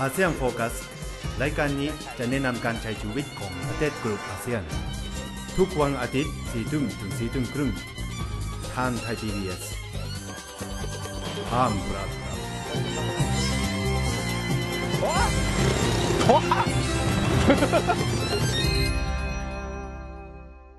อาเซียนโฟกัสรายการนี้จะแนะนำการใช้ชีวิตของประเทศกลุ่มอาเซียน ทุกวันอาทิตย์สี่ทุ่มถึงสี่ทุ่มครึ่งทางไทยทีวีเอสห้ามพลาดครับ